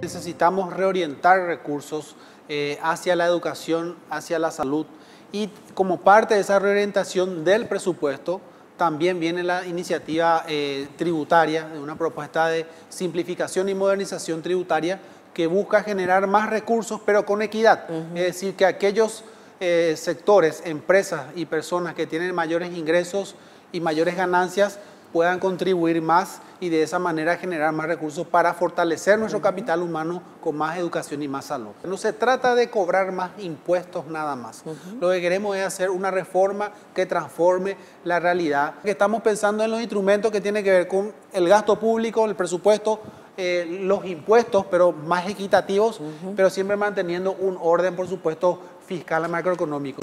Necesitamos reorientar recursos eh, hacia la educación, hacia la salud. Y como parte de esa reorientación del presupuesto también viene la iniciativa eh, tributaria, una propuesta de simplificación y modernización tributaria que busca generar más recursos pero con equidad, es decir, que aquellos eh, sectores, empresas y personas que tienen mayores ingresos y mayores ganancias puedan contribuir más y de esa manera generar más recursos para fortalecer nuestro capital humano con más educación y más salud. No se trata de cobrar más impuestos nada más. Lo que queremos es hacer una reforma que transforme la realidad. Estamos pensando en los instrumentos que tienen que ver con el gasto público, el presupuesto, eh, los impuestos, pero más equitativos, pero siempre manteniendo un orden, por supuesto, fiscal y macroeconómico.